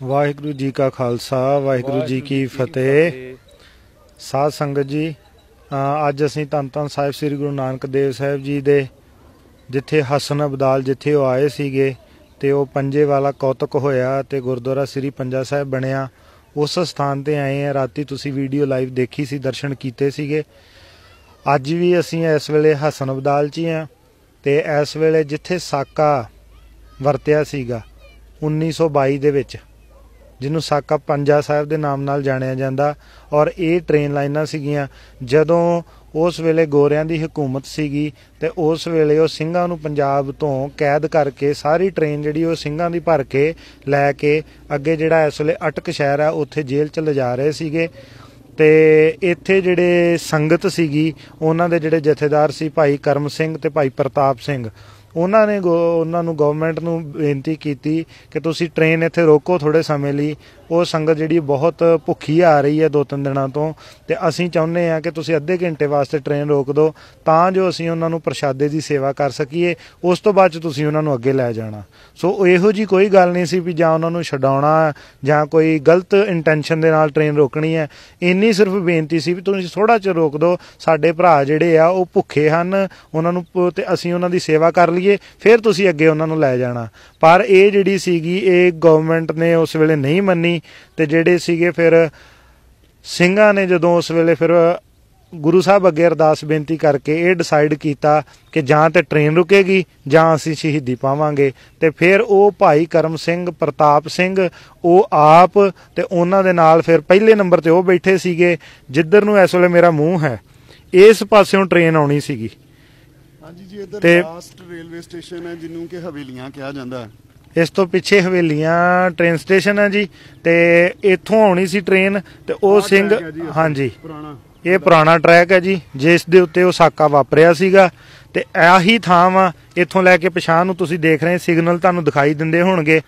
ਵਾਹਿਗੁਰੂ ਜੀ ਕਾ ਖਾਲਸਾ ਵਾਹਿਗੁਰੂ ਜੀ ਕੀ ਫਤਿਹ। ਸਾਧ ਸੰਗਤ ਜੀ ਅੱਜ ਅਸੀਂ ਧੰਨ ਧੰਨ ਸਾਹਿਬ ਸ੍ਰੀ ਗੁਰੂ ਨਾਨਕ ਦੇਵ ਸਾਹਿਬ ਜੀ ਦੇ ਜਿੱਥੇ ਹਸਨ ਅਬਦਾਲ ਜਿੱਥੇ ਉਹ ਆਏ ਸੀਗੇ ਤੇ ਉਹ ਪੰਜੇ ਵਾਲਾ ਕੌਤਕ ਹੋਇਆ ਤੇ ਗੁਰਦੁਆਰਾ ਸ੍ਰੀ ਪੰਜਾ ਸਾਹਿਬ ਬਣਿਆ ਉਸ ਸਥਾਨ ਤੇ ਆਏ ਆ। ਰਾਤੀ ਤੁਸੀਂ ਵੀਡੀਓ ਲਾਈਵ ਦੇਖੀ ਸੀ ਦਰਸ਼ਨ ਕੀਤੇ ਸੀਗੇ। ਅੱਜ ਵੀ ਅਸੀਂ ਇਸ ਵੇਲੇ ਹਸਨ ਅਬਦਾਲ 'ਚ ਆ ਤੇ ਇਸ ਵੇਲੇ ਜਿੱਥੇ ਸਾਕਾ ਵਰਤਿਆ ਸੀਗਾ 1922 ਦੇ ਵਿੱਚ। ਜਿਹਨੂੰ ਸਾਕਾ ਪੰਜਾ ਸਾਹਿਬ ਦੇ ਨਾਮ ਨਾਲ ਜਾਣਿਆ ਜਾਂਦਾ ਔਰ ਇਹ ਟ੍ਰੇਨ ਲਾਈਨਾਂ ਸੀਗੀਆਂ। ਜਦੋਂ ਉਸ ਵੇਲੇ ਗੋਰਿਆਂ ਦੀ ਹਕੂਮਤ ਸੀਗੀ ਤੇ ਉਸ ਵੇਲੇ ਉਹ ਸਿੰਘਾਂ ਨੂੰ ਪੰਜਾਬ ਤੋਂ ਕੈਦ ਕਰਕੇ ਸਾਰੀ ਟ੍ਰੇਨ ਜਿਹੜੀ ਉਹ ਸਿੰਘਾਂ ਦੀ ਭਰ ਕੇ ਲੈ ਕੇ ਅੱਗੇ ਜਿਹੜਾ ਇਸ ਵੇਲੇ ਅਟਕ ਸ਼ਹਿਰ ਆ, ਉੱਥੇ ਜੇਲ੍ਹ ਚ ਲਿਜਾ ਰਹੇ ਸੀਗੇ। ਤੇ ਇੱਥੇ ਜਿਹੜੇ ਸੰਗਤ ਸੀਗੀ, ਉਹਨਾਂ ਦੇ ਜਿਹੜੇ ਜਥੇਦਾਰ ਸੀ ਭਾਈ ਕਰਮ ਸਿੰਘ ਤੇ ਭਾਈ ਪ੍ਰਤਾਪ ਸਿੰਘ ਉਹਨਾਂ ਨੇ ਗੋ- ਉਹਨਾਂ ਨੂੰ ਗਵਰਨਮੈਂਟ ਨੂੰ ਬੇਨਤੀ ਕੀਤੀ ਕਿ ਤੁਸੀਂ ਟ੍ਰੇਨ ਇੱਥੇ ਰੋਕੋ ਥੋੜੇ ਸਮੇਂ ਲਈ। ਉਹ ਸੰਗਤ ਜਿਹੜੀ ਬਹੁਤ ਭੁੱਖੀ ਆ ਰਹੀ ਹੈ ਦੋ ਤਿੰਨ ਦਿਨਾਂ ਤੋਂ ਤੇ ਅਸੀਂ ਚਾਹੁੰਦੇ ਆ ਕਿ ਤੁਸੀਂ ਅੱਧੇ ਘੰਟੇ ਵਾਸਤੇ ਟ੍ਰੇਨ ਰੋਕ ਦਿਓ, ਤਾਂ ਜੋ ਅਸੀਂ ਉਹਨਾਂ ਨੂੰ ਪ੍ਰਸ਼ਾਦੇ ਦੀ ਸੇਵਾ ਕਰ ਸਕੀਏ, ਉਸ ਤੋਂ ਬਾਅਦ ਚ ਤੁਸੀਂ ਉਹਨਾਂ ਨੂੰ ਅੱਗੇ ਲੈ ਜਾਣਾ। ਸੋ ਇਹੋ ਜੀ ਕੋਈ ਗੱਲ ਨਹੀਂ ਸੀ ਵੀ ਜਾਂ ਉਹਨਾਂ ਨੂੰ ਛਡਾਉਣਾ, ਜਾਂ ਕੋਈ ਗਲਤ ਇੰਟੈਂਸ਼ਨ ਦੇ ਨਾਲ ਟ੍ਰੇਨ ਰੋਕਣੀ ਹੈ। ਇੰਨੀ ਸਿਰਫ ਬੇਨਤੀ ਸੀ ਵੀ ਤੁਸੀਂ ਥੋੜਾ ਚਿਰ ਰੋਕ ਦਿਓ, ਸਾਡੇ ਭਰਾ ਜਿਹੜੇ ਆ ਉਹ ਭੁੱਖੇ ਹਨ, ਉਹਨਾਂ ਨੂੰ ਪ- ਤੇ ਅਸੀਂ ਉਹਨਾਂ ਦੀ ਸੇਵਾ ਕਰ ਲਈਏ, ਫਿਰ ਤੁਸੀਂ ਅੱਗੇ ਉਹਨਾਂ ਨੂੰ ਲੈ ਜਾਣਾ। ਪਰ ਇਹ ਜਿਹੜੀ ਸੀਗੀ, ਇਹ ਗਵਰਨਮੈਂਟ ਨੇ ਉਸ ਵੇਲੇ ਨਹੀਂ ਮੰਨੀ ਤੇ ਜਿਹੜੇ ਸੀਗੇ ਫਿਰ ਸਿੰਘਾਂ ਨੇ ਜਦੋਂ ਉਸ ਵੇਲੇ ਫਿਰ ਗੁਰੂ ਸਾਹਿਬ ਅੱਗੇ ਅਰਦਾਸ ਬੇਨਤੀ ਕਰਕੇ ਇਹ ਡਿਸਾਈਡ ਕੀਤਾ ਕਿ ਜਾਂ ਤੇ ਟ੍ਰੇਨ ਰੁਕੇਗੀ ਜਾਂ ਅਸੀਂ ਸ਼ਹੀਦੀ ਪਾਵਾਂਗੇ ਤੇ ਫਿਰ ਉਹ ਭਾਈ ਕਰਮ ਸਿੰਘ ਪ੍ਰਤਾਪ ਸਿੰਘ ਉਹ ਆਪ ਤੇ ਉਹਨਾਂ ਦੇ ਨਾਲ ਫਿਰ ਪਹਿਲੇ ਨੰਬਰ ਤੇ ਉਹ ਬੈਠੇ ਸੀਗੇ ਜਿੱਧਰ ਨੂੰ ਇਸ ਵੇਲੇ ਮੇਰਾ ਮੂੰਹ ਹੈ ਇਸ ਪਾਸਿਓਂ ਟ੍ਰੇਨ ਆਉਣੀ ਸੀਗੀ। ਹਾਂਜੀ ਜੀ ਇੱਧਰ ਲਾਸਟ ਰੇਲਵੇ ਸਟੇਸ਼ਨ ਹੈ ਜਿਹਨੂੰ ਕਿ ਹਵੇਲੀਆਂ ਕਿਹਾ ਜਾਂਦਾ ਹੈ। ਇਸ ਤੋਂ ਪਿੱਛੇ ਹਵੇਲੀਆਂ ਟ੍ਰੇਨ ਸਟੇਸ਼ਨ ਹੈ ਜੀ ਤੇ ਇੱਥੋਂ ਆਉਣੀ ਸੀ ਟ੍ਰੇਨ ਤੇ ਉਹ ਸਿੰਘ ਹਾਂਜੀ। ਪੁਰਾਣਾ। ਇਹ ਪੁਰਾਣਾ ਟਰੈਕ ਹੈ ਜੀ ਜਿਸ ਦੇ ਉੱਤੇ ਉਹ ਸਾਕਾ ਵਾਪਰਿਆ ਸੀਗਾ ਤੇ ਆਹੀ ਥਾਂ ਵਾ ਇੱਥੋਂ ਲੈ ਕੇ ਪਛਾਣ ਨੂੰ ਤੁਸੀਂ ਦੇਖ ਰਹੇ ਸਿਗਨਲ ਤੁਹਾਨੂੰ ਦਿਖਾਈ ਦਿੰਦੇ ਹੋਣਗੇ।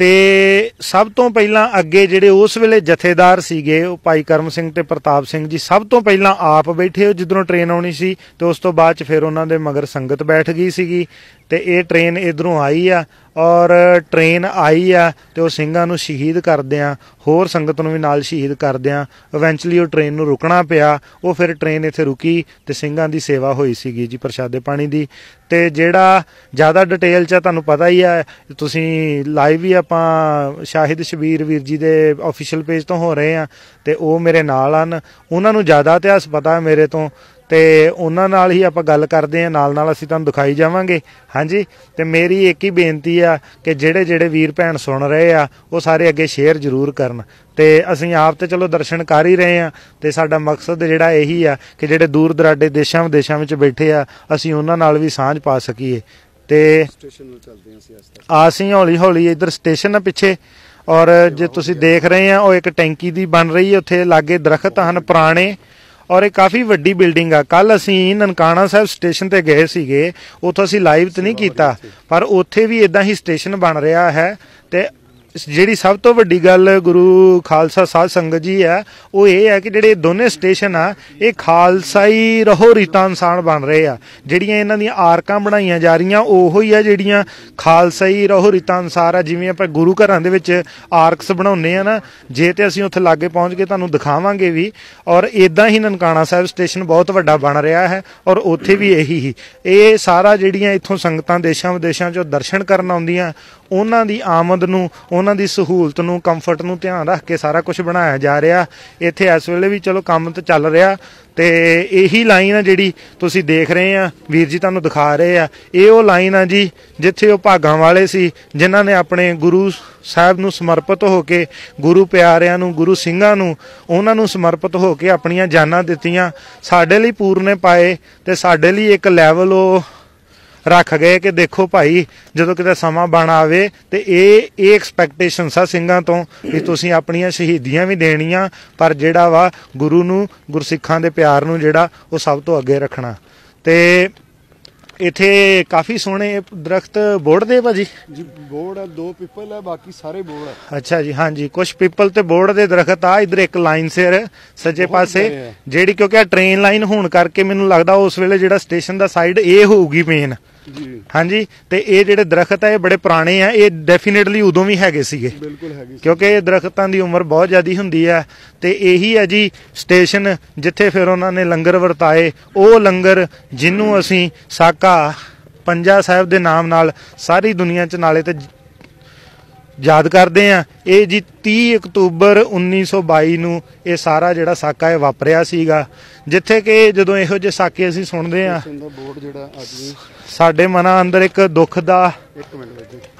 ਤੇ ਸਭ ਤੋਂ ਪਹਿਲਾਂ ਅੱਗੇ ਜਿਹੜੇ ਉਸ ਵੇਲੇ ਜਥੇਦਾਰ ਸੀਗੇ, ਉਹ ਭਾਈ ਕਰਮ ਸਿੰਘ ਤੇ ਪ੍ਰਤਾਪ ਸਿੰਘ ਜੀ, ਸਭ ਤੋਂ ਪਹਿਲਾਂ ਆਪ ਬੈਠੇ ਉਹ ਜਿੱਧਰੋਂ ਟ੍ਰੇਨ ਆਉਣੀ ਸੀ ਤੇ ਉਸ ਤੋਂ ਬਾਅਦ ਚ ਫਿਰ ਉਹਨਾਂ ਦੇ ਮਗਰ ਸੰਗਤ ਬੈਠ ਗਈ ਸੀਗੀ ਤੇ ਇਹ ਟ੍ਰੇਨ ਇਧਰੋਂ ਆਈ ਆ। ਔਰ ਟ੍ਰੇਨ ਆਈ ਆ ਤੇ ਉਹ ਸਿੰਘਾਂ ਨੂੰ ਸ਼ਹੀਦ ਕਰਦਿਆਂ ਹੋਰ ਸੰਗਤ ਨੂੰ ਵੀ ਨਾਲ ਸ਼ਹੀਦ ਕਰਦਿਆਂ ਇਵੈਂਚੁਅਲੀ ਉਹ ਟ੍ਰੇਨ ਨੂੰ ਰੁਕਣਾ ਪਿਆ ਉਹ ਫਿਰ ਟ੍ਰੇਨ ਇੱਥੇ ਰੁਕੀ ਤੇ ਸਿੰਘਾਂ ਦੀ ਸੇਵਾ ਹੋਈ ਸੀਗੀ ਜੀ ਪ੍ਰਸ਼ਾਦੇ ਪਾਣੀ ਦੀ। ਤੇ ਜਿਹੜਾ ਜ਼ਿਆਦਾ ਡਿਟੇਲ ਚ ਆ, ਤੁਹਾਨੂੰ ਪਤਾ ਹੀ ਆ ਤੁਸੀਂ ਲਾਈਵ ਹੀ ਆਪਾਂ ਸ਼ਾਹਿਦ ਸ਼ਬੀਰ ਵੀਰ ਜੀ ਦੇ ਅਫੀਸ਼ੀਅਲ ਪੇਜ ਤੋਂ ਹੋ ਰਹੇ ਆ ਤੇ ਉਹ ਮੇਰੇ ਨਾਲ ਹਨ। ਉਹਨਾਂ ਨੂੰ ਜ਼ਿਆਦਾ ਇਤਿਹਾਸ ਪਤਾ ਮੇਰੇ ਤੋਂ ਤੇ ਉਹਨਾਂ ਨਾਲ ਹੀ ਆਪਾਂ ਗੱਲ ਕਰਦੇ ਆ ਨਾਲ ਨਾਲ ਅਸੀਂ ਤੁਹਾਨੂੰ ਦਿਖਾਈ ਜਾਵਾਂਗੇ। ਹਾਂਜੀ, ਤੇ ਮੇਰੀ ਇੱਕ ਹੀ ਬੇਨਤੀ ਆ ਕਿ ਜਿਹੜੇ ਜਿਹੜੇ ਵੀਰ ਭੈਣ ਸੁਣ ਰਹੇ ਆ, ਉਹ ਸਾਰੇ ਅੱਗੇ ਸ਼ੇਅਰ ਜ਼ਰੂਰ ਕਰਨ। ਤੇ ਅਸੀਂ ਆਪ ਤੇ ਚਲੋ ਦਰਸ਼ਨ ਕਰ ਹੀ ਰਹੇ ਆ ਤੇ ਸਾਡਾ ਮਕਸਦ ਜਿਹੜਾ ਇਹੀ ਆ ਕਿ ਜਿਹੜੇ ਦੂਰ ਦਰਾਡੇ ਦੇਸ਼ਾਂ ਵਿਦੇਸ਼ਾਂ ਵਿੱਚ ਬੈਠੇ ਆ, ਅਸੀਂ ਉਹਨਾਂ ਨਾਲ ਵੀ ਸਾਂਝ ਪਾ ਸਕੀਏ। ਤੇ ਸਟੇਸ਼ਨ ਨੂੰ ਚੱਲਦੇ ਅਸੀਂ ਇਸ ਤੱਕ ਅਸੀਂ ਹੌਲੀ ਹੌਲੀ ਇੱਧਰ ਸਟੇਸ਼ਨ ਆ ਪਿੱਛੇ, ਔਰ ਜੇ ਤੁਸੀਂ ਦੇਖ ਰਹੇ ਆ, ਉਹ ਇੱਕ ਟੈਂਕੀ ਦੀ ਬਣ ਰਹੀ ਹੈ ਉੱਥੇ ਲਾਗੇ ਦਰਖਤ ਹਨ ਪੁਰਾਣੇ। ਔਰ ਇਹ ਕਾਫੀ ਵੱਡੀ ਬਿਲਡਿੰਗ ਆ। ਕੱਲ ਅਸੀਂ ਨਨਕਾਣਾ ਸਾਹਿਬ ਸਟੇਸ਼ਨ ਤੇ ਗਏ ਸੀਗੇ। ਉੱਥੋਂ ਅਸੀਂ ਲਾਈਵ ਤੇ ਨਹੀਂ ਕੀਤਾ ਪਰ ਉੱਥੇ ਵੀ ਇਦਾਂ ਹੀ ਸਟੇਸ਼ਨ ਬਣ ਰਿਹਾ ਹੈ ਤੇ ਜਿਹੜੀ ਸਭ ਤੋਂ ਵੱਡੀ ਗੱਲ ਗੁਰੂ ਖਾਲਸਾ ਸਾਧ ਸੰਗਤ ਜੀ ਆ, ਉਹ ਇਹ ਹੈ ਕਿ ਜਿਹੜੇ ਦੋਨੇ ਸਟੇਸ਼ਨ ਆ, ਇਹ ਖਾਲਸਾਈ ਰਹੋ ਰੀਤਾਂ ਅਨਸਾਨ ਬਣ ਰਹੇ ਆ। ਜਿਹੜੀਆਂ ਇਹਨਾਂ ਦੀਆਂ ਆਰਕਾਂ ਬਣਾਈਆਂ ਜਾ ਰਹੀਆਂ, ਉਹੋ ਹੀ ਆ ਜਿਹੜੀਆਂ ਖਾਲਸਾਈ ਰਹੋ ਰੀਤਾਂ ਅਨਸਾਰ ਆ। ਜਿਵੇਂ ਆਪਾਂ ਗੁਰੂ ਘਰਾਂ ਦੇ ਵਿੱਚ ਆਰਕਸ ਬਣਾਉਂਦੇ ਆ ਨਾ, ਜੇ ਤੇ ਅਸੀਂ ਉੱਥੇ ਲਾਗੇ ਪਹੁੰਚ ਕੇ ਤੁਹਾਨੂੰ ਦਿਖਾਵਾਂਗੇ ਵੀ, ਔਰ ਇਦਾਂ ਹੀ ਨਨਕਾਣਾ ਸਾਹਿਬ ਸਟੇਸ਼ਨ ਬਹੁਤ ਵੱਡਾ ਬਣ ਰਿਹਾ ਹੈ, ਔਰ ਉੱਥੇ ਵੀ ਇਹੀ ਹੀ। ਇਹ ਸਾਰਾ ਜਿਹੜੀਆਂ ਇੱਥੋਂ ਸੰਗਤਾਂ ਦੇਸ਼ਾਂ ਵਿਦੇਸ਼ਾਂ ਚੋਂ ਦਰਸ਼ਨ ਕਰਨ ਆਉਂਦੀਆਂ ਉਹਨਾਂ ਦੀ ਆਮਦ ਨੂੰ, ਉਹਨਾਂ ਦੀ ਸਹੂਲਤ ਨੂੰ ਕੰਫਰਟ ਨੂੰ ਧਿਆਨ ਰੱਖ ਕੇ ਸਾਰਾ ਕੁਝ ਬਣਾਇਆ ਜਾ ਰਿਹਾ। ਇੱਥੇ ਇਸ ਵੇਲੇ ਵੀ ਚਲੋ ਕੰਮ ਤਾਂ ਚੱਲ ਰਿਹਾ ਤੇ ਇਹੀ ਲਾਈਨ ਆ ਜਿਹੜੀ ਤੁਸੀਂ ਦੇਖ ਰਹੇ ਆ, ਵੀਰ ਜੀ ਤੁਹਾਨੂੰ ਦਿਖਾ ਰਹੇ ਆ। ਇਹ ਉਹ ਲਾਈਨ ਆ ਜੀ ਜਿੱਥੇ ਉਹ ਭਾਗਾਂ ਵਾਲੇ ਸੀ, ਜਿਨ੍ਹਾਂ ਨੇ ਆਪਣੇ ਗੁਰੂ ਸਾਹਿਬ ਨੂੰ ਸਮਰਪਿਤ ਹੋ ਕੇ, ਗੁਰੂ ਪਿਆਰਿਆਂ ਨੂੰ, ਗੁਰੂ ਸਿੰਘਾਂ ਨੂੰ, ਉਹਨਾਂ ਨੂੰ ਸਮਰਪਿਤ ਹੋ ਕੇ ਆਪਣੀਆਂ ਜਾਨਾਂ ਦਿੱਤੀਆਂ। ਸਾਡੇ ਲਈ ਪੂਰਨੇ ਪਾਏ ਤੇ ਸਾਡੇ ਲਈ ਇੱਕ ਲੈਵਲ ਉਹ ਰੱਖ ਗਏ ਕਿ ਦੇਖੋ ਭਾਈ, ਜਦੋਂ ਕਿਤੇ ਸਮਾਂ ਬਣ ਆਵੇ ਤੇ ਇਹ ਇਹ ਐਕਸਪੈਕਟੇਸ਼ਨਸ ਆ ਸਿੰਘਾਂ ਤੋਂ ਕਿ ਤੁਸੀਂ ਆਪਣੀਆਂ ਸ਼ਹੀਦੀਆਂ ਵੀ ਦੇਣੀਆਂ, ਪਰ ਜਿਹੜਾ ਵਾ ਗੁਰੂ ਨੂੰ, ਗੁਰਸਿੱਖਾਂ ਦੇ ਪਿਆਰ ਨੂੰ ਜਿਹੜਾ ਉਹ ਸਭ ਤੋਂ ਅੱਗੇ ਰੱਖਣਾ। ਤੇ ਇੱਥੇ ਕਾਫੀ ਸੋਹਣੇ ਦਰਖਤ ਬੋੜ ਦੇ ਭਾਜੀ? ਜੀ ਬੋਰਡ ਹੈ ਦੋ ਪੀਪਲ ਹੈ ਬਾਕੀ ਸਾਰੇ ਬੋਰਡ ਹੈ ਅੱਛਾ ਜੀ ਹਾਂਜੀ। ਕੁਝ ਪੀਪਲ ਤੇ ਬੋਰਡ ਦੇ ਦਰਖਤ ਆ ਇਧਰ ਇੱਕ ਲਾਈਨ ਸਿਰ ਸੱਜੇ ਪਾਸੇ ਬੜੇ। ਜਿਹੜੀ ਕਿਉਂਕਿ ਆ ਟ੍ਰੇਨ ਲਾਈਨ ਹੋਣ ਕਰਕੇ ਮੈਨੂੰ ਲੱਗਦਾ ਉਸ ਵੇਲੇ ਜਿਹੜਾ ਸਟੇਸ਼ਨ ਦਾ ਸਾਈਡ ਇਹ ਹੋਊਗੀ ਮੇਨ ਜੀ। ਹਾਂਜੀ ਤੇ ਇਹ ਜਿਹੜੇ ਦਰਖਤ ਆ ਇਹ ਬੜੇ ਪੁਰਾਣੇ ਆ ਇਹ ਡੈਫੀਨਿਟਲੀ ਉਦੋਂ ਵੀ ਹੈਗੇ ਸੀਗੇ। ਬਿਲਕੁਲ ਹੈਗੀ ਸੀ। ਕਿਉਂਕਿ ਇਹ ਦਰਖਤਾਂ ਦੀ ਉਮਰ ਬਹੁਤ ਜ਼ਿਆਦੀ ਹੁੰਦੀ ਹੈ ਤੇ ਇਹੀ ਹੈ ਜੀ ਸਟੇਸ਼ਨ ਜਿੱਥੇ ਫਿਰ ਉਹਨਾਂ ਨੇ ਲੰਗਰ ਵਰਤਾਏ। ਉਹ ਲੰਗਰ ਜਿਹਨੂੰ ਅਸੀਂ ਸਾਕਾ ਪੰਜਾ ਸਾਹਿਬ ਦੇ ਨਾਮ ਨਾਲ ਸਾਰੀ ਦੁਨੀਆ 'ਚ ਨਾਲੇ ਤੇ ਯਾਦ ਕਰਦੇ ਆ ਇਹ ਜੀ 30 ਅਕਤੂਬਰ 1922 ਨੂੰ ਇਹ ਸਾਰਾ ਜਿਹੜਾ ਸਾਕਾ ਹੈ ਵਾਪਰਿਆ ਸੀਗਾ। ਜਿੱਥੇ ਕਿ ਜਦੋਂ ਇਹੋ ਜਿਹੇ ਸਾਕੇ ਅਸੀਂ ਸੁਣਦੇ ਆ ਸਾਡੇ ਮਨਾਂ ਅੰਦਰ ਇੱਕ ਦੁੱਖ ਦਾ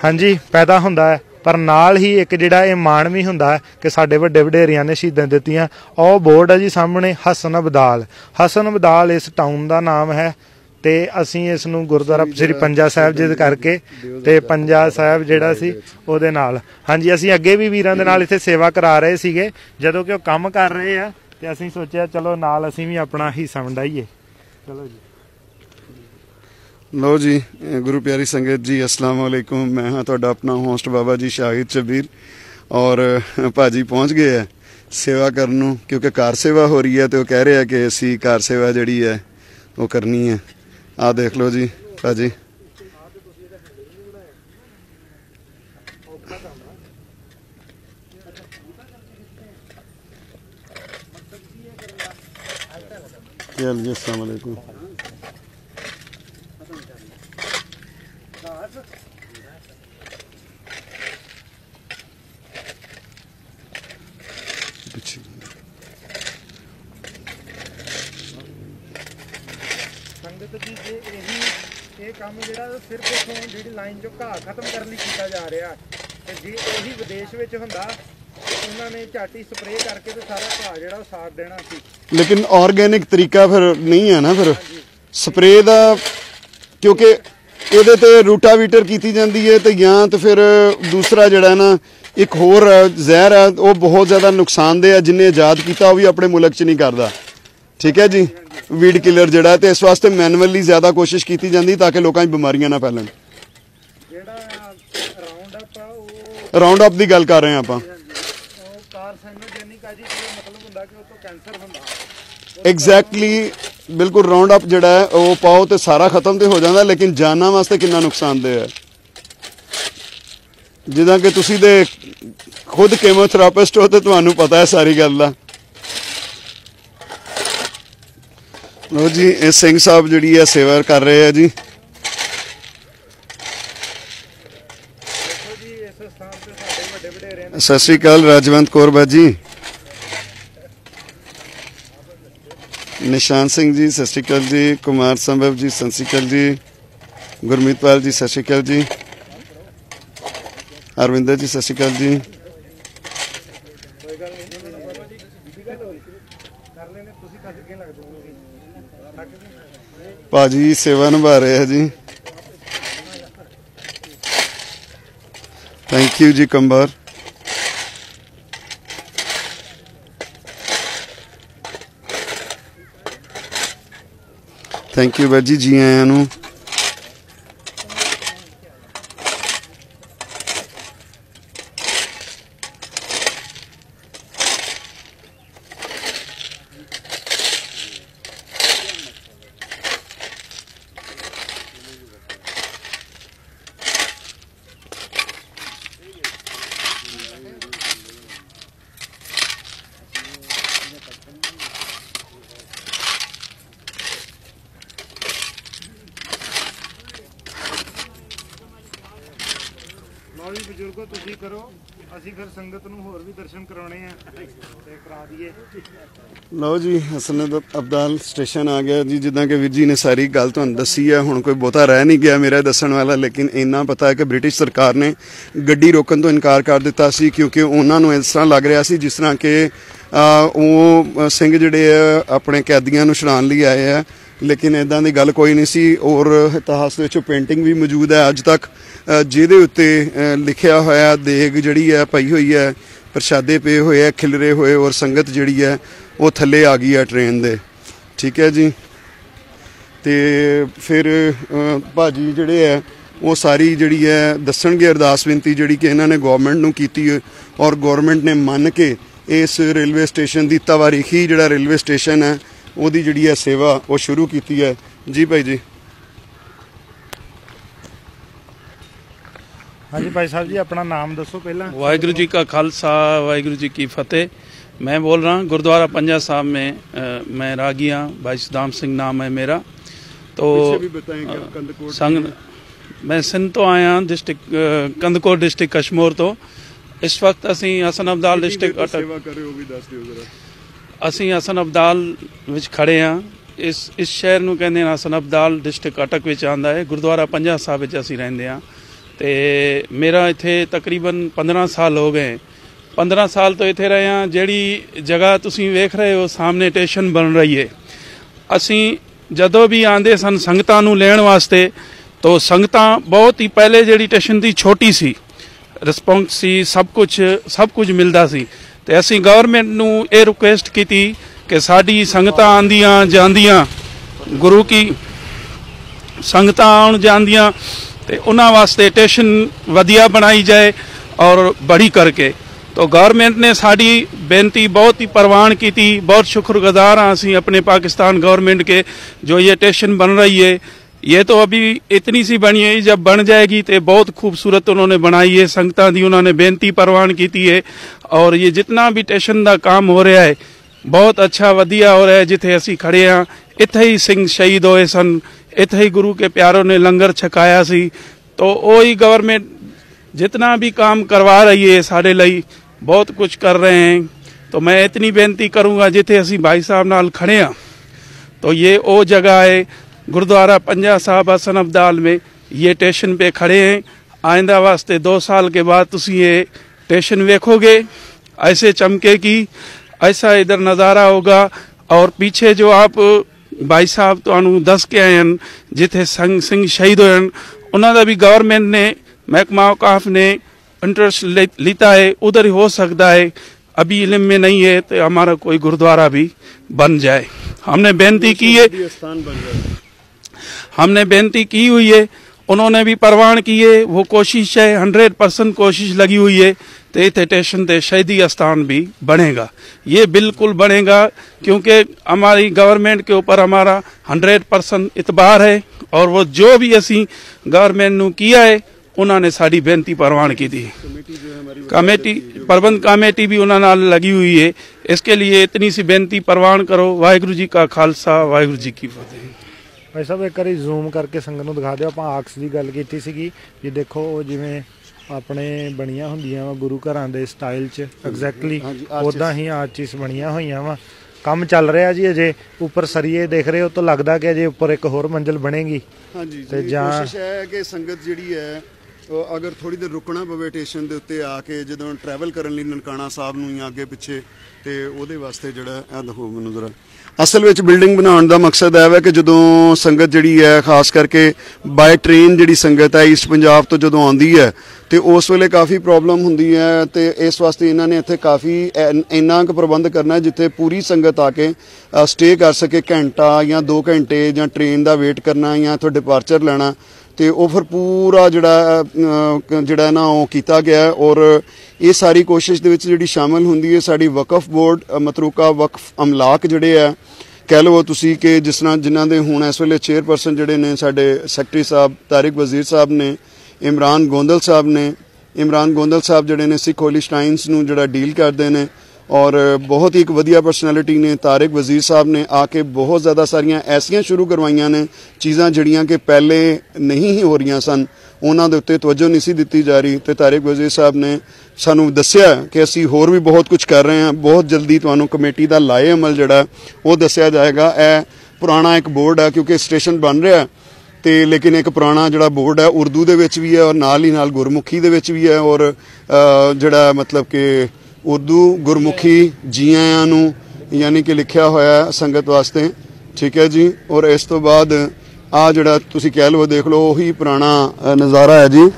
ਹਾਂਜੀ ਪੈਦਾ ਹੁੰਦਾ ਹੈ ਪਰ ਨਾਲ ਹੀ ਇੱਕ ਜਿਹੜਾ ਇਹ ਮਾਣ ਵੀ ਹੁੰਦਾ ਹੈ ਕਿ ਸਾਡੇ ਵੱਡੇ ਵਡੇਰਿਆਂ ਨੇ ਸ਼ਹੀਦਾਂ ਦਿੱਤੀਆਂ। ਉਹ ਬੋਰਡ ਹੈ ਜੀ ਸਾਹਮਣੇ ਹਸਨ ਅਬਦਾਲ। ਹਸਨ ਅਬਦਾਲ ਇਸ ਟਾਊਨ ਦਾ ਨਾਮ ਹੈ। ਤੇ ਅਸੀਂ ਇਸ ਨੂੰ ਗੁਰਦੁਆਰਾ ਸ੍ਰੀ ਪੰਜਾ ਸਾਹਿਬ ਜੀ ਦੇ ਕਰਕੇ ਤੇ ਪੰਜਾ ਸਾਹਿਬ ਜਿਹੜਾ ਸੀ ਉਹਦੇ ਨਾਲ। ਹਾਂਜੀ ਅਸੀਂ ਅੱਗੇ ਵੀ ਵੀਰਾਂ ਦੇ ਨਾਲ ਇੱਥੇ ਸੇਵਾ ਕਰਾ ਰਹੇ ਸੀਗੇ। ਜਦੋਂ ਕਿ ਉਹ ਕੰਮ ਕਰ ਰਹੇ ਆ ਤੇ ਅਸੀਂ ਸੋਚਿਆ ਚਲੋ ਨਾਲ ਅਸੀਂ ਵੀ ਆਪਣਾ ਹਿੱਸਾ ਵੰਡਾਈਏ। ਚਲੋ ਜੀ। ਲੋ ਜੀ ਗੁਰੂ ਪਿਆਰੀ ਸੰਗਤ ਜੀ ਅਸਲਾਮ ਵਾਲੇਕੁਮ ਮੈਂ ਹਾਂ ਤੁਹਾਡਾ ਆਪਣਾ ਹੋਸਟ ਬਾਬਾ ਜੀ ਸ਼ਾਹਿਦ ਚਬੀਰ। ਔਰ ਭਾਜੀ ਪਹੁੰਚ ਗਏ ਹੈ ਸੇਵਾ ਕਰਨ ਨੂੰ ਕਿਉਂਕਿ ਕਾਰ ਸੇਵਾ ਹੋ ਰਹੀ ਹੈ ਤੇ ਉਹ ਕਹਿ ਰਹੇ ਆ ਕਿ ਅਸੀਂ ਕਾਰ ਸੇਵਾ ਜਿਹੜੀ ਹੈ ਉਹ ਕਰਨੀ ਹੈ। ਆਹ ਦੇਖ ਲਓ ਜੀ ਭਾਜੀ। ਚਲ ਜੀ ਅਸਲਾਮ ਵਾਲੇਕੁਮ ਪਿੱਛੇ ਸੰਗਤ ਜੀ ਜੇ ਇਹੀ ਇਹ ਕੰਮ ਜਿਹੜਾ ਸਿਰਫ ਇਥੋਂ ਜਿਹੜੀ ਲਾਈਨ ਚੋਂ ਘਾਹ ਖਤਮ ਕਰਨ ਲਈ ਕੀਤਾ ਜਾ ਰਿਹਾ ਤੇ ਜੇ ਉਹੀ ਵਿਦੇਸ਼ ਵਿੱਚ ਹੁੰਦਾ, ਉਹਨਾਂ ਨੇ ਝਾਟੀ ਸਪਰੇਅ ਕਰਕੇ ਤੇ ਸਾਰਾ ਘਾਹ ਜਿਹੜਾ ਉਹ ਸਾੜ ਦੇਣਾ ਸੀ। ਲੇਕਿਨ ਆਰਗੇਨਿਕ ਤਰੀਕਾ ਫਿਰ ਨਹੀਂ ਹੈ ਨਾ ਫਿਰ। ਸਪਰੇਅ ਦਾ ਕਿਉਂਕਿ ਇਹਦੇ ਤੇ ਰੂਟਾਵੀਟਰ ਕੀਤੀ ਜਾਂਦੀ ਹੈ ਤੇ ਜਾਂ ਤੇ ਫਿਰ ਦੂਸਰਾ ਜਿਹੜਾ ਨਾ, ਇੱਕ ਹੋਰ ਜ਼ਹਿਰ ਹੈ, ਉਹ ਬਹੁਤ ਜ਼ਿਆਦਾ ਨੁਕਸਾਨਦੇਹ ਹੈ, ਜਿਨੇ ਆਜ਼ਾਦ ਕੀਤਾ ਉਹ ਵੀ ਆਪਣੇ ਮੁਲਕ 'ਚ ਨਹੀਂ ਕਰਦਾ। ਠੀਕ ਹੈ ਜੀ? ਵੀਡ ਕਿਲਰ ਜਿਹੜਾ ਤੇ ਇਸ ਵਾਸਤੇ ਮੈਨੂਅਲੀ ਜ਼ਿਆਦਾ ਕੋਸ਼ਿਸ਼ ਕੀਤੀ ਜਾਂਦੀ ਤਾਂ ਕਿ ਲੋਕਾਂ 'ਚ ਬਿਮਾਰੀਆਂ ਨਾ ਫੈਲਣ। ਜਿਹੜਾ ਰਾਉਂਡ ਅਪ ਆ ਉਹ ਰਾਉਂਡ ਅਪ ਦੀ ਗੱਲ ਕਰ ਰਹੇ ਹਾਂ ਆਪਾਂ। ਉਹ ਕਾਰਸਾਈਨੋਜੈਨਿਕ ਆ ਜੀ ਜਿਹਦਾ ਮਤਲਬ ਹੁੰਦਾ ਕਿ ਉਹ ਤੋਂ ਕੈਂਸਰ ਹੁੰਦਾ। ਐਗਜ਼ੈਕਟਲੀ ਬਿਲਕੁਲ ਰਾਉਂਡ ਅਪ ਜਿਹੜਾ ਹੈ ਉਹ ਪਾਓ ਤੇ ਸਾਰਾ ਖਤਮ ਤੇ ਹੋ ਜਾਂਦਾ ਲੇਕਿਨ ਜਾਨਾਂ ਵਾਸਤੇ ਕਿੰਨਾ ਨੁਕਸਾਨਦੇਹ ਹੈ। ਜਿੱਦਾਂ ਕਿ ਤੁਸੀਂ ਦੇ ਖੁਦ ਕੀਮੋਥੈਰੇਪਿਸਟ ਹੋ ਤੇ ਤੁਹਾਨੂੰ ਪਤਾ ਹੈ ਸਾਰੀ ਗੱਲ ਦਾ। ਲੋ ਜੀ, ਇਹ ਸਿੰਘ ਸਾਹਿਬ ਜਿਹੜੀ ਹੈ ਸੇਵਾ ਕਰ ਰਹੇ ਆ ਜੀ। ਸਤਿ ਸ਼੍ਰੀ ਅਕਾਲ, ਰਾਜਵੰਤ ਕੌਰ ਬਾਜੀ। ਨਿਸ਼ਾਨ ਸਿੰਘ ਜੀ, ਸਤਿ ਸ਼੍ਰੀ ਅਕਾਲ ਜੀ। ਕੁਮਾਰ ਸੰਭਵ ਜੀ, ਸਤਿ ਸ਼੍ਰੀ ਅਕਾਲ ਜੀ। ਗੁਰਮੀਤਪਾਲ ਜੀ, ਸਤਿ ਸ਼੍ਰੀ ਅਕਾਲ ਜੀ। ਅਰਵਿੰਦਰ ਜੀ, ਸਤਿ ਸ਼੍ਰੀ ਅਕਾਲ ਜੀ। ਭਾਜੀ, ਸੇਵਾ ਨਿਭਾ ਰਹੇ ਆ ਜੀ। ਥੈਂਕ ਯੂ ਜੀ, ਕੰਬਰ। ਥੈਂਕ ਯੂ ਬਾਜੀ, ਜੀ ਆਇਆਂ ਨੂੰ। ਲਓ ਤੁਸੀਂ ਕਰੋ। ਅਸੀਂ ਫਿਰ ਸੰਗਤ ਨੂੰ ਹੋਰ ਵੀ ਦਰਸ਼ਨ ਕਰਾਉਣੇ ਆ ਤੇ ਕਰਾ ਦਈਏ। ਲਓ ਜੀ ਹਸਨ ਅਬਦਾਲ ਸਟੇਸ਼ਨ ਆ ਗਿਆ ਜੀ। ਜਿੱਦਾਂ ਕਿ ਵੀਰ ਜੀ ਨੇ ਸਾਰੀ ਗੱਲ ਤੁਹਾਨੂੰ ਦੱਸੀ ਹੈ ਹੁਣ ਕੋਈ ਬਹੁਤਾ ਰਹਿ ਨਹੀਂ ਗਿਆ ਮੇਰਾ ਦੱਸਣ ਵਾਲਾ, ਲੇਕਿਨ ਇੰਨਾ ਪਤਾ ਹੈ ਕਿ ਬ੍ਰਿਟਿਸ਼ ਸਰਕਾਰ ਨੇ ਗੱਡੀ ਰੋਕਣ ਤੋਂ ਇਨਕਾਰ ਕਰ ਦਿੱਤਾ ਸੀ, ਕਿਉਂਕਿ ਉਹਨਾਂ ਨੂੰ ਇਸ ਤਰ੍ਹਾਂ ਲੱਗ ਰਿਹਾ ਸੀ ਜਿਸ ਤਰ੍ਹਾਂ ਕਿ ਉਹ ਸਿੰਘ ਜਿਹੜੇ ਆ, ਆਪਣੇ ਕੈਦੀਆਂ ਨੂੰ ਛੁਡਾਉਣ ਲਈ ਆਏ ਆ। ਲੇਕਿਨ ਇਦਾਂ ਦੀ ਗੱਲ ਕੋਈ ਨਹੀਂ ਸੀ। ਔਰ ਇਤਿਹਾਸ ਦੇ ਵਿੱਚ ਪੇਂਟਿੰਗ ਵੀ ਮੌਜੂਦ ਹੈ। ਅੱਜ ਤੱਕ ਜਿਹਦੇ ਉੱਤੇ ਲਿਖਿਆ ਹੋਇਆ ਦੇਗ ਜਿਹੜੀ ਹੈ ਪਈ ਹੋਈ ਹੈ ਪ੍ਰਸ਼ਾਦੇ ਪਏ ਹੋਏ ਆ ਖਿਲਰੇ ਹੋਏ ਔਰ ਸੰਗਤ ਜਿਹੜੀ ਹੈ ਉਹ ਥੱਲੇ ਆ ਗਈ ਹੈ ਟ੍ਰੇਨ ਦੇ। ਠੀਕ ਹੈ ਜੀ? ਤੇ ਫਿਰ ਅ, ਭਾਜੀ ਜਿਹੜੇ ਹੈ ਉਹ ਸਾਰੀ ਜਿਹੜੀ ਹੈ ਦੱਸਣਗੇ ਅਰਦਾਸ ਬੇਨਤੀ ਜਿਹੜੀ ਕਿ ਇਹਨਾਂ ਨੇ ਗਵਰਨਮੈਂਟ ਨੂੰ ਕੀਤੀ ਔਰ ਗਵਰਨਮੈਂਟ ਨੇ ਮੰਨ ਕੇ ਇਸ ਰੇਲਵੇ ਸਟੇਸ਼ਨ ਦੀ ਤਵਾਰੀਖੀ ਜਿਹੜਾ ਰੇਲਵੇ ਸਟੇਸ਼ਨ ਹੈ ਉਹਦੀ ਜਿਹੜੀ ਹੈ ਸੇਵਾ ਉਹ ਸ਼ੁਰੂ ਕੀਤੀ ਹੈ। ਜੀ ਭਾਈ ਜੀ। ਹਾਂਜੀ ਭਾਈ ਸਾਹਿਬ ਜੀ ਆਪਣਾ ਨਾਮ ਦੱਸੋ ਪਹਿਲਾਂ वाहिगुरु जी का खालसा वाहिगुरु जी की फतेह मैं बोल रहा हूँ गुरुद्वारा पंजा साहब में अ, मैं रागिया भाई सुदाम सिंह नाम है मेरा तो ਕੰਦਕੋਟ संग मैं सिंध तो आया डिस्ट्रिक्ट कंदकोट डिस्ट्रिक्ट कश्मीर तो ਇਸ ਵਕਤ ਅਸੀਂ ਹਸਨ ਅਬਦਾਲ ਡਿਸਟ੍ਰਿਕਟ ਅਟਕ ਸੇਵਾ ਕਰ ਰਹੇ ਹੋ ਵੀ ਦੱਸ ਦਿਓ ਜ਼ਰਾ ਅਸੀਂ ਹਸਨ ਅਬਦਾਲ ਵਿੱਚ ਖੜੇ ਹਾਂ ਇਸ ਇਸ ਸ਼ਹਿਰ ਨੂੰ ਕਹਿੰਦੇ ਨੇ ਹਸਨ ਅਬਦਾਲ ਡਿਸਟ੍ਰਿਕਟ ਅਟਕ ਵਿੱਚ ਆਂਦਾ ਹੈ ਗੁਰਦੁਆਰਾ ਪੰਜਾ ਸਾਹਿਬ ਵਿੱਚ ਅਸੀਂ ਰਹਿੰਦੇ ਹਾਂ ਤੇ ਮੇਰਾ ਇੱਥੇ ਤਕਰੀਬਨ 15 ਸਾਲ ਹੋ ਗਏ। 15 ਸਾਲ ਤੋਂ ਇੱਥੇ ਰਹੇ ਹਾਂ। ਜਿਹੜੀ ਜਗ੍ਹਾ ਤੁਸੀਂ ਵੇਖ ਰਹੇ ਹੋ, ਸਾਹਮਣੇ ਸਟੇਸ਼ਨ ਬਣ ਰਹੀ ਹੈ। ਅਸੀਂ ਜਦੋਂ ਵੀ ਆਂਦੇ ਸਨ ਸੰਗਤਾਂ ਨੂੰ ਲੈਣ ਵਾਸਤੇ, ਤੋਂ ਸੰਗਤਾਂ ਬਹੁਤ ਹੀ ਪਹਿਲੇ ਜਿਹੜੀ ਸਟੇਸ਼ਨ ਦੀ ਛੋਟੀ ਸੀ ਰਿਸਪੌਂਸ ਸੀ, ਸਭ ਕੁਝ ਸਭ ਕੁਝ ਮਿਲਦਾ ਸੀ। ਤੇ ਅਸੀਂ ਗਵਰਨਮੈਂਟ ਨੂੰ ਇਹ ਰਿਕੁਐਸਟ ਕੀਤੀ ਕਿ ਸਾਡੀ ਸੰਗਤਾਂ ਆਂਦੀਆਂ ਜਾਂਦੀਆਂ ਗੁਰੂ ਕੀ ਸੰਗਤਾਂ ਆਉਣ ਜਾਂਦੀਆਂ ਤੇ ਉਹਨਾਂ ਵਾਸਤੇ ਸਟੇਸ਼ਨ ਵਧੀਆ ਬਣਾਈ ਜਾਏ ਔਰ ਬੜੀ ਕਰਕੇ तो गवर्नमेंट ने साड़ी बेनती बहुत ही परवान की थी बहुत शुक्रगुजार हाँ ਅਸੀਂ अपने पाकिस्तान गवर्नमेंट के जो ये स्टेशन बन रही है ये तो अभी इतनी सी बनी है जब बन जाएगी तो बहुत खूबसूरत उन्होंने बनाई है संगतां ਦੀ ਉਹਨਾਂ ਨੇ ਬੇਨਤੀ ਪ੍ਰਵਾਨ ਕੀਤੀ ਹੈ ਔਰ ਇਹ ਜਿੰਨਾ ਵੀ ਸਟੇਸ਼ਨ ਦਾ ਕੰਮ ਹੋ ਰਿਹਾ ਹੈ ਬਹੁਤ ਅੱਛਾ ਵਧੀਆ ਹੋ ਰਿਹਾ ਹੈ ਜਿੱਥੇ ਅਸੀਂ ਖੜੇ ਹਾਂ ਇੱਥੇ ਹੀ ਸਿੰਘ ਸ਼ਹੀਦ ਹੋਏ ਸਨ ਇੱਥੇ ਹੀ ਗੁਰੂ ਕੇ ਪਿਆਰੋਂ ਨੇ ਲੰਗਰ ਛਕਾਇਆ ਸੀ तो ਉਹੀ ਗਵਰਨਮੈਂਟ जितना भी काम करवा रही है साढ़े ਲਈ ਬਹੁਤ ਕੁਝ ਕਰ ਰਹੇ हैं तो मैं इतनी बेनती करूंगा जिथे ਅਸੀਂ ਭਾਈ ਸਾਹਿਬ ਨਾਲ ਖੜੇ ਹਾਂ तो ये वो जगह है गुरुद्वारा पंजा साहब हसन अब्दाल में ये स्टेशन पे खड़े हैं आइंदा वास्ते दो साल के बाद तुम ये स्टेशन वेखोगे ऐसे चमके की ऐसा इधर नज़ारा होगा और पीछे जो आप भाई ਸਾਹਿਬ ਤੁਹਾਨੂੰ ਦੱਸ ਕੇ ਆਏ ਹਨ ਜਿੱਥੇ ਸੰਗ ਸਿੰਘ ਸ਼ਹੀਦ ਹੋਏ ਹਨ ਉਹਨਾਂ ਦਾ ਵੀ ਗਵਰਨਮੈਂਟ ਨੇ महकमा औकाफ ने इंटरेस्ट ले, लेता है उधर ही हो सकता है अभी इलम में नहीं है तो हमारा कोई गुरुद्वारा भी बन जाए हमने बेनती की है ਸਥਾਨ ਬਣ ਜਾਏ हमने बेनती की हुई है उन्होंने भी परवान की है वो कोशिश है हंड्रेड परसेंट कोशिश लगी हुई है तो इतने स्टेशन ते शहीदी स्थान भी बनेगा ये बिल्कुल बनेगा क्योंकि हमारी गवर्नमेंट के ऊपर हमारा हंड्रेड परसेंट इतबार है और वो जो भी असी गवर्नमेंट ਨੂੰ किया है उन्होंने साड़ी बेनती परवान की थी कमेटी प्रबंध कमेटी भी उन्होंने नाल लगी हुई है इसके लिए इतनी सी बेनती परवान करो वाहिगुरु जी का खालसा वाहिगुरु जी की फतेह ਭਾਈ ਸਾਹਿਬ ਇੱਕ ਵਾਰੀ ਜ਼ੂਮ ਕਰਕੇ ਸੰਗਤ ਨੂੰ ਦਿਖਾ ਦਿਓ ਆਪਾਂ ਆਕਸ ਦੀ ਗੱਲ ਕੀਤੀ ਸੀਗੀ ਵੀ ਦੇਖੋ ਉਹ ਜਿਵੇਂ ਆਪਣੇ ਬਣੀਆਂ ਹੁੰਦੀਆਂ ਵਾ ਗੁਰੂ ਘਰਾਂ ਦੇ ਸਟਾਈਲ 'ਚ ਐਗਜ਼ੈਕਟਲੀ। ਉਦਾਂ ਹੀ ਆਰਚਿਸ ਬਣੀਆਂ ਹੋਈਆਂ ਵਾ ਕੰਮ ਚੱਲ ਰਿਹਾ ਜੀ ਅਜੇ ਉੱਪਰ ਸਰੀਏ ਦੇਖ ਰਹੇ ਹੋ ਤਾਂ ਲੱਗਦਾ ਕਿ ਅਜੇ ਉੱਪਰ ਇੱਕ ਹੋਰ ਮੰਜ਼ਿਲ ਬਣੇਗੀ ਹਾਂਜੀ ਤੇ ਕੋਸ਼ਿਸ਼ ਹੈ ਕਿ ਸੰਗਤ ਜਿਹੜੀ ਹੈ ਅਗਰ ਥੋੜੀ ਦੇਰ ਰੁਕਣਾ ਪਵੇ ਸਟੇਸ਼ਨ ਦੇ ਉੱਤੇ ਆ ਕੇ, ਜਦੋਂ ਟਰੈਵਲ ਕਰਨ ਲਈ ਨਨਕਾਣਾ ਸਾਹਿਬ ਨੂੰ ਜਾਂ ਅੱਗੇ ਪਿੱਛੇ, ਤੇ ਉਹਦੇ ਵਾਸਤੇ ਜਿਹੜਾ ਇਹ ਦੇਖੋ ਮੈਨੂੰ ਜ਼ਰਾ। ਅਸਲ ਵਿੱਚ ਬਿਲਡਿੰਗ ਬਣਾਉਣ ਦਾ ਮਕਸਦ ਇਹ ਹੈ ਕਿ ਜਦੋਂ ਸੰਗਤ ਜਿਹੜੀ ਹੈ, ਖਾਸ ਕਰਕੇ ਬਾਈ ਟ੍ਰੇਨ ਜਿਹੜੀ ਸੰਗਤ ਹੈ ਈਸਟ ਪੰਜਾਬ ਤੋਂ ਜਦੋਂ ਆਉਂਦੀ ਹੈ, ਤੇ ਉਸ ਵੇਲੇ ਕਾਫੀ ਪ੍ਰੋਬਲਮ ਹੁੰਦੀ ਹੈ, ਤੇ ਇਸ ਵਾਸਤੇ ਇਹਨਾਂ ਨੇ ਇੱਥੇ ਕਾਫੀ ਐਨ- ਇੰਨਾ ਕੁ ਪ੍ਰਬੰਧ ਕਰਨਾ ਹੈ ਜਿੱਥੇ ਪੂਰੀ ਸੰਗਤ ਆ ਕੇ ਸਟੇ ਕਰ ਸਕੇ, ਘੰਟਾ ਜਾਂ 2 ਘੰਟੇ ਜਾਂ ਟ੍ਰੇਨ ਦਾ ਵੇਟ ਕਰਨਾ ਜਾਂ ਇੱਥੋਂ ਡਿਪਾਰਚਰ ਲੈਣਾ। ਤੇ ਉਹ ਫਿਰ ਪੂਰਾ ਜਿਹੜਾ ਜਿਹੜਾ ਨਾ ਉਹ ਕੀਤਾ ਗਿਆ ਔਰ ਇਹ ਸਾਰੀ ਕੋਸ਼ਿਸ਼ ਦੇ ਵਿੱਚ ਜਿਹੜੀ ਸ਼ਾਮਲ ਹੁੰਦੀ ਹੈ ਸਾਡੀ ਵਕਫ ਬੋਰਡ ਅ, ਮਤਰੂਕਾ ਵਕਫ ਅਮਲਾਕ ਜਿਹੜੇ ਆ ਕਹਿ ਲਵੋ ਤੁਸੀਂ ਕਿ ਜਿਸ ਤਰ੍ਹਾਂ ਜਿਨ੍ਹਾਂ ਦੇ ਹੁਣ ਇਸ ਵੇਲੇ ਚੇਅਰਪਰਸਨ ਜਿਹੜੇ ਨੇ ਸਾਡੇ ਸੈਕਟਰੀ ਸਾਹਿਬ ਤਾਰਿਕ ਵਜ਼ੀਰ ਸਾਹਿਬ ਨੇ ਇਮਰਾਨ ਗੋਂਦਲ ਸਾਹਿਬ ਨੇ ਇਮਰਾਨ ਗੋਂਦਲ ਸਾਹਿਬ ਜਿਹੜੇ ਨੇ ਸਿੱਖ ਹੋਲੀ ਸ਼ਟਾਈਨਸ ਨੂੰ ਜਿਹੜਾ ਡੀਲ ਕਰਦੇ ਨੇ ਔਰ ਬਹੁਤ ਹੀ ਇੱਕ ਵਧੀਆ ਪਰਸਨੈਲਿਟੀ ਨੇ, ਤਾਰਿਕ ਵਜ਼ੀਰ ਸਾਹਿਬ ਨੇ ਆ ਕੇ ਬਹੁਤ ਜ਼ਿਆਦਾ ਸਾਰੀਆਂ ਐਸੀਆਂ ਸ਼ੁਰੂ ਕਰਵਾਈਆਂ ਨੇ ਚੀਜ਼ਾਂ ਜਿਹੜੀਆਂ ਕਿ ਪਹਿਲੇ ਨਹੀਂ ਹੀ ਹੋ ਰਹੀਆਂ ਸਨ। ਉਹਨਾਂ ਦੇ ਉੱਤੇ ਤਵੱਜੋ ਨਹੀਂ ਸੀ ਦਿੱਤੀ ਜਾ ਰਹੀ ਤੇ ਤਾਰਿਕ ਵਜ਼ੀਰ ਸਾਹਿਬ ਨੇ ਸਾਨੂੰ ਦੱਸਿਆ ਕਿ ਅਸੀਂ ਹੋਰ ਵੀ ਬਹੁਤ ਕੁਝ ਕਰ ਰਹੇ ਹਾਂ। ਬਹੁਤ ਜਲਦੀ ਤੁਹਾਨੂੰ ਕਮੇਟੀ ਦਾ ਲਾਏ ਅਮਲ ਜਿਹੜਾ, ਉਹ ਦੱਸਿਆ ਜਾਏਗਾ। ਇਹ ਪੁਰਾਣਾ ਇੱਕ ਬੋਰਡ ਹੈ ਕਿਉਂਕਿ ਸਟੇਸ਼ਨ ਬਣ ਰਿਹਾ ਹੈ ਤੇ ਲੇਕਿਨ ਇੱਕ ਪੁਰਾਣਾ ਜਿਹੜਾ ਬੋਰਡ ਹੈ, ਉਰਦੂ ਦੇ ਵਿੱਚ ਵੀ ਹੈ ਔਰ ਨਾਲ ਹੀ ਨਾਲ ਗੁਰਮੁਖੀ ਦੇ ਵਿੱਚ ਵੀ ਹੈ ਔਰ ਜਿਹੜਾ ਮਤਲਬ ਕਿ ਉਰਦੂ ਗੁਰਮੁਖੀ ਜੀਆਂ ਨੂੰ ਯਾਨੀ ਕਿ ਲਿਖਿਆ ਹੋਇਆ ਸੰਗਤ ਵਾਸਤੇ, ਠੀਕ ਹੈ ਜੀ? ਔਰ ਇਸ ਤੋਂ ਬਾਅਦ ਆ ਜਿਹੜਾ ਤੁਸੀਂ ਕਹਿ ਲਓ, ਦੇਖ ਲਓ, ਉਹੀ ਪੁਰਾਣਾ ਨਜ਼ਾਰਾ ਹੈ ਜੀ।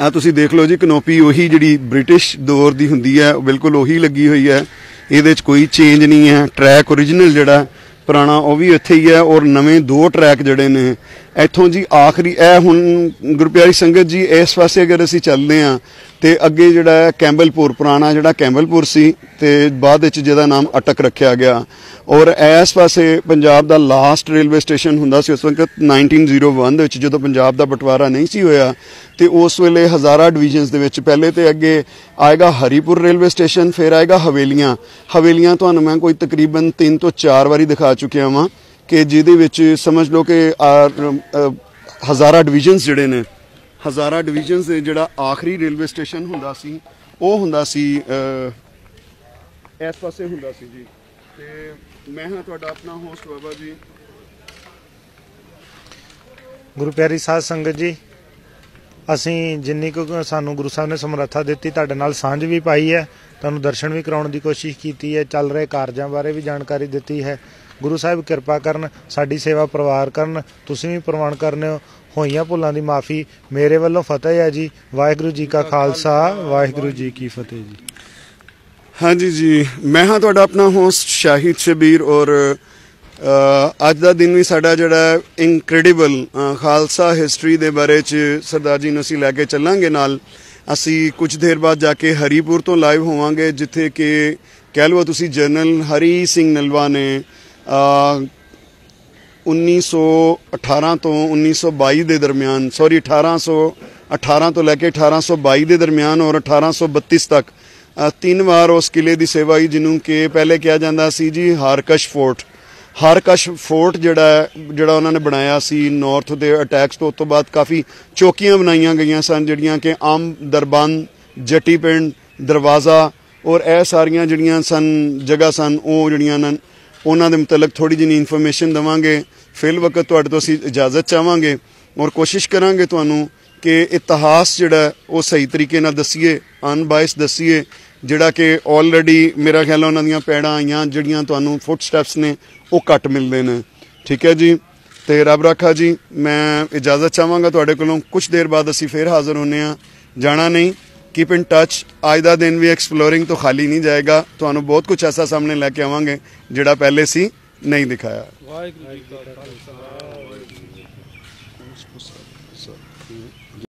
ਆ ਤੁਸੀਂ ਦੇਖ ਲਓ ਜੀ, ਕਨੋਪੀ ਉਹੀ ਜਿਹੜੀ ਬ੍ਰਿਟਿਸ਼ ਦੌਰ ਦੀ ਹੁੰਦੀ ਹੈ, ਉਹ ਬਿਲਕੁਲ ਉਹੀ ਲੱਗੀ ਹੋਈ ਹੈ। ਇਹਦੇ 'ਚ ਕੋਈ ਚੇਂਜ ਨਹੀਂ ਹੈ। ਟਰੈਕ origignal ਜਿਹੜਾ ਪੁਰਾਣਾ, ਉਹ ਵੀ ਇੱਥੇ ਹੀ ਹੈ। ਔਰ ਨਵੇਂ ਦੋ ਟਰੈਕ ਜਿਹੜੇ ਨੇ ਇੱਥੋਂ ਜੀ ਆਖਰੀ, ਇਹ ਹੁਣ ਗੁਰਪਿਆਰੀ ਸੰਗਤ ਜੀ, ਇਸ ਪਾਸੇ ਅਗਰ ਅਸੀਂ ਚੱਲਦੇ ਆ ਤੇ ਅੱਗੇ ਜਿਹੜਾ ਹੈ ਕੈਂਬਲਪੁਰ, ਪੁਰਾਣਾ ਜਿਹੜਾ ਕੈਂਬਲਪੁਰ ਸੀ, ਤੇ ਬਾਅਦ ਵਿੱਚ ਜਿਹਦਾ ਨਾਮ ਅਟਕ ਰੱਖਿਆ ਗਿਆ। ਔਰ ਇਸ ਪਾਸੇ ਪੰਜਾਬ ਦਾ ਲਾਸਟ ਰੇਲਵੇ ਸਟੇਸ਼ਨ ਹੁੰਦਾ ਸੀ, ਉਸ ਵਕਤ 1901 ਦੇ ਵਿੱਚ ਜਦੋਂ ਪੰਜਾਬ ਦਾ ਬਟਵਾਰਾ ਨਹੀਂ ਸੀ ਹੋਇਆ, ਤੇ ਉਸ ਵੇਲੇ ਹਜ਼ਾਰਾਂ ਡਿਵੀਜ਼ਨਸ ਦੇ ਵਿੱਚ ਪਹਿਲੇ ਤੇ ਅੱਗੇ ਆਏਗਾ ਹਰੀਪੁਰ ਰੇਲਵੇ ਸਟੇਸ਼ਨ ਫਿਰ ਆਏਗਾ ਹਵੇਲੀਆਂ। ਹਵੇਲੀਆਂ ਤੁਹਾਨੂੰ ਮੈਂ ਕੋਈ ਤਕਰੀਬਨ 3 ਤੋਂ 4 ਵਾਰੀ ਦਿਖਾ ਚੁੱਕਿਆ ਵਾਂ। ਕਿ ਜਿਹਦੇ ਵਿੱਚ ਸਮਝ ਲਓ ਕਿ ਆ, ਡਿਵੀਜ਼ਨਸ ਜਿਹੜੇ ਨੇ ਹਜ਼ਾਰਾਂ ਡਿਵੀਜ਼ਨਸ ਦੇ ਜਿਹੜਾ ਆਖਰੀ ਰੇਲਵੇ ਸਟੇਸ਼ਨ ਹੁੰਦਾ ਸੀ ਉਹ ਹੁੰਦਾ ਸੀ ਇਸ ਪਾਸੇ ਹੁੰਦਾ ਸੀ ਜੀ। ਤੇ ਮੈਂ ਹਾਂ ਤੁਹਾਡਾ ਆਪਣਾ ਹੋਸਟ ਬਾਬਾ ਜੀ। ਗੁਰੂ ਪਿਆਰੀ ਸਾਧ ਸੰਗਤ ਜੀ ਅਸੀਂ ਜਿੰਨੀ ਕੁ ਸਾਨੂੰ ਗੁਰੂ ਸਾਹਿਬ ਨੇ ਸਮਰੱਥਾ ਦਿੱਤੀ ਤੁਹਾਡੇ ਨਾਲ ਸਾਂਝ ਵੀ ਪਾਈ ਹੈ ਤੁਹਾਨੂੰ ਦਰਸ਼ਨ ਵੀ ਕਰਾਉਣ ਦੀ ਕੋਸ਼ਿਸ਼ ਕੀਤੀ ਹੈ ਚੱਲ ਰਹੇ ਕਾਰਜਾਂ ਬਾਰੇ ਵੀ ਜਾਣਕਾਰੀ ਦਿੱਤੀ ਹੈ। ਗੁਰੂ ਸਾਹਿਬ ਕਿਰਪਾ ਕਰਨ, ਸਾਡੀ ਸੇਵਾ ਪਰਿਵਾਰ ਕਰਨ, ਤੁਸੀਂ ਵੀ ਪ੍ਰਵਾਨ ਕਰਨੇ ਹੋ। ਹੋਈਆਂ ਭੁੱਲਾਂ ਦੀ ਮਾਫੀ ਮੇਰੇ ਵੱਲੋਂ ਫਤਿਹ ਹੈ ਜੀ। ਵਾਹਿਗੁਰੂ ਜੀ ਕਾ ਖਾਲਸਾ, ਵਾਹਿਗੁਰੂ ਜੀ ਕੀ ਫਤਿਹ ਜੀ। ਹਾਂਜੀ ਜੀ, ਮੈਂ ਹਾਂ ਤੁਹਾਡਾ ਆਪਣਾ ਹੋਸਟ ਸ਼ਾਹਿਦ ਸ਼ਬੀਰ ਔਰ ਅੱਜ ਦਾ ਦਿਨ ਵੀ ਸਾਡਾ ਜਿਹੜਾ ਇਨਕ੍ਰੈਡੀਬਲ ਖਾਲਸਾ ਹਿਸਟਰੀ ਦੇ ਬਾਰੇ ਚ ਸਰਦਾਰ ਜੀ ਨੂੰ ਅਸੀਂ ਲੈ ਕੇ ਚੱਲਾਂਗੇ ਨਾਲ। ਅਸੀਂ ਕੁਝ ਦੇਰ ਬਾਅਦ ਜਾ ਕੇ ਹਰੀਪੁਰ ਤੋਂ ਲਾਈਵ ਹੋਵਾਂਗੇ, ਜਿੱਥੇ ਕਿ ਕਹਿ ਲਓ ਤੁਸੀਂ ਜਨਰਲ ਹਰੀ ਸਿੰਘ ਨਲਵਾ ਨੇ 1918 ਤੋਂ 1922 ਦੇ ਦਰਮਿਆਨ ਸੌਰੀ 1818 ਤੋਂ ਲੈ ਕੇ 1822 ਦੇ ਦਰਮਿਆਨ ਔਰ 1832 ਤੱਕ ਤਿੰਨ ਵਾਰ ਉਸ ਕਿਲੇ ਦੀ ਸੇਵਾ ਹੀ ਜਿਹਨੂੰ ਕਿ ਪਹਿਲੇ ਕਿਹਾ ਜਾਂਦਾ ਸੀ ਜੀ ਹਾਰਕਸ਼ ਫੋਰਟ। ਹਾਰਕਸ਼ ਫੋਰਟ ਜਿਹੜਾ ਜਿਹੜਾ ਉਹਨਾਂ ਨੇ ਬਣਾਇਆ ਸੀ ਨਾਰਥ ਦੇ ਅਟੈਕਸ ਤੋਂ, ਉਸ ਤੋਂ ਬਾਅਦ ਕਾਫੀ ਚੌਕੀਆਂ ਬਣਾਈਆਂ ਗਈਆਂ ਸਨ, ਜਿਹੜੀਆਂ ਕਿ ਆਮ ਦਰਬੰਦ ਜੱਟੀ ਪਿੰਡ, ਦਰਵਾਜ਼ਾ ਔਰ ਇਹ ਸਾਰੀਆਂ ਜਿਹੜੀਆਂ ਸਨ, ਜਗ੍ਹਾ ਸਨ, ਉਹ ਜਿਹੜੀਆਂ ਨੇ ਉਹਨਾਂ ਦੇ ਮੁਤਲਕ ਥੋੜੀ ਜਿਹੀ ਇਨਫੋਰਮੇਸ਼ਨ ਦਵਾਂਗੇ। ਫਿਲ ਵਕਤ ਤੁਹਾਡੇ ਤੋਂ ਅਸੀਂ ਇਜਾਜ਼ਤ ਚਾਹਾਂਗੇ ਔਰ ਕੋਸ਼ਿਸ਼ ਕਰਾਂਗੇ ਤੁਹਾਨੂੰ ਕਿ ਇਤਿਹਾਸ ਜਿਹੜਾ ਉਹ ਸਹੀ ਤਰੀਕੇ ਨਾਲ ਦਸੀਏ ਅਨਬਾਇਸ ਦਸੀਏ, ਜਿਹੜਾ ਕਿ ਆਲਰੇਡੀ ਮੇਰਾ ਖਿਆਲ ਉਹਨਾਂ ਦੀਆਂ ਪੈੜਾਂ ਆਈਆਂ, ਜਿਹੜੀਆਂ ਤੁਹਾਨੂੰ ਫੁੱਟ ਸਟੈਪਸ ਨੇ, ਉਹ ਘੱਟ ਮਿਲਦੇ ਨੇ। ਠੀਕ ਹੈ ਜੀ? ਤੇ ਰੱਬ ਰਾਖਾ ਜੀ, ਮੈਂ ਇਜਾਜ਼ਤ ਚਾਹਾਂਗਾ ਤੁਹਾਡੇ ਕੋਲੋਂ। ਕੁਝ ਦੇਰ ਬਾਅਦ ਅਸੀਂ ਫੇਰ ਹਾਜ਼ਰ ਹੋਨੇ ਆ ਜਾਣਾ ਨਹੀਂ। ਕੀਪ ਇਨ ਟੱਚ ਅੱਜ ਦਾ ਦਿਨ ਵੀ ਐਕਸਪਲੋਰਿੰਗ ਤੋਂ ਖਾਲੀ ਨਹੀਂ ਜਾਏਗਾ। ਤੁਹਾਨੂੰ ਬਹੁਤ ਕੁਝ ਐਸਾ ਸਾਹਮਣੇ ਲੈ ਕੇ ਆਵਾਂਗੇ, ਜਿਹੜਾ ਪਹਿਲੇ ਸੀ, ਨਹੀਂ ਦਿਖਾਇਆ। ਵਾਹਿਗੁਰੂ ਜੀ ਕਾ ਖਾਲਸਾ।